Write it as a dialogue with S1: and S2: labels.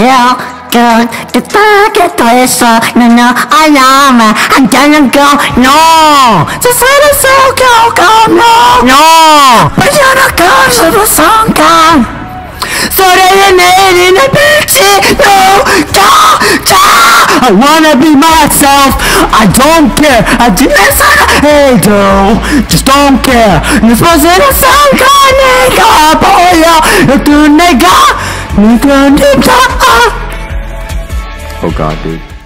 S1: you Good, the bucket place no no I alarm I'm gonna go no The sun is so go go no no But you're not going to the song down So they made in a bitch, no go go I wanna be myself I don't care I do this Hey do just don't care This was in a song go nigga boy yo Do nigga me. Oh god, dude.